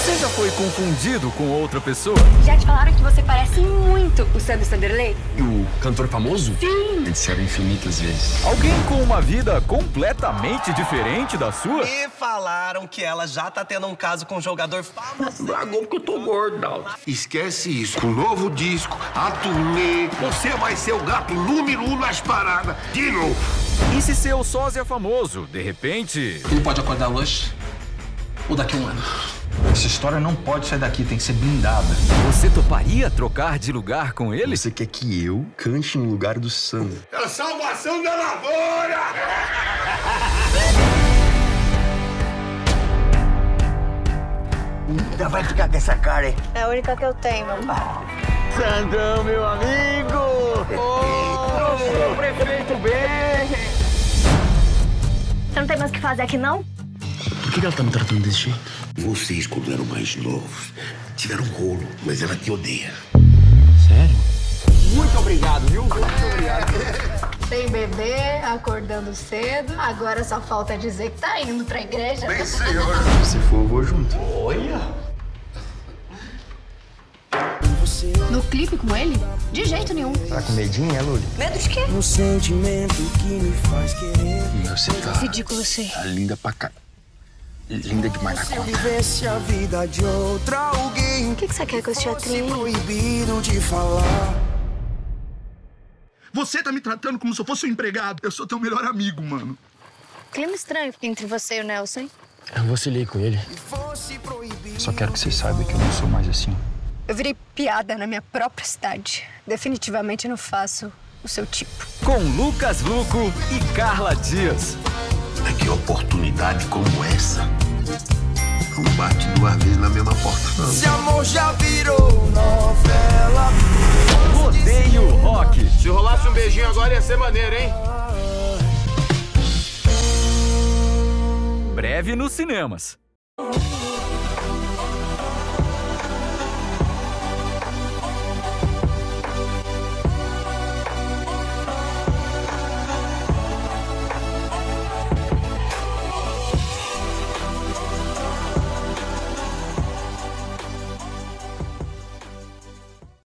Você já foi confundido com outra pessoa? Já te falaram que você parece muito o Sandro Sanderley? O cantor famoso? Sim! Me disseram infinitas vezes. Alguém com uma vida completamente diferente da sua? E falaram que ela já tá tendo um caso com um jogador famoso. Dragão porque eu tô gordo. Esquece isso. Com o novo disco, a turnê, você vai ser o gato número um nas paradas. De novo. E se seu sósia famoso, de repente... Ele pode acordar hoje ou daqui a um ano. Essa história não pode sair daqui, tem que ser blindada. Você toparia trocar de lugar com ele? Você quer que eu cante no lugar do Sandro? É a salvação da lavoura! Ainda vai ficar com essa cara, hein? É a única que eu tenho, meu. Sandrão, meu amigo! Ô, prefeito bem! Você não tem mais o que fazer aqui, não? Por que ela tá me tratando desse jeito? Vocês, quando eram mais novos, tiveram um rolo, mas ela te odeia. Sério? Muito obrigado, viu? Muito obrigado. Sem bebê, acordando cedo. Agora só falta dizer que tá indo pra igreja. Bem, senhor. Se for, eu vou junto. No clipe com ele? De jeito nenhum. Tá com medinho, é, Luli? Medo de quê? Meu, você tá Ridículo você. tá linda pra cá. Linda demais na conta. vivesse a vida de outra alguém O que, que você quer com esse teatrinho? proibido de falar. Você tá me tratando como se eu fosse um empregado. Eu sou teu melhor amigo, mano. Clima estranho entre você e o Nelson, hein? Eu vacilei com ele. Fosse proibido. Só quero que você saiba que eu não sou mais assim. Eu virei piada na minha própria cidade. Definitivamente não faço o seu tipo. Com Lucas Luco e Carla Dias. Que oportunidade como essa não bate duas vezes na mesma porta, não. Se amor já virou novela. Rodeio Rock. Se rolasse um beijinho agora ia ser maneiro, hein? Breve nos cinemas.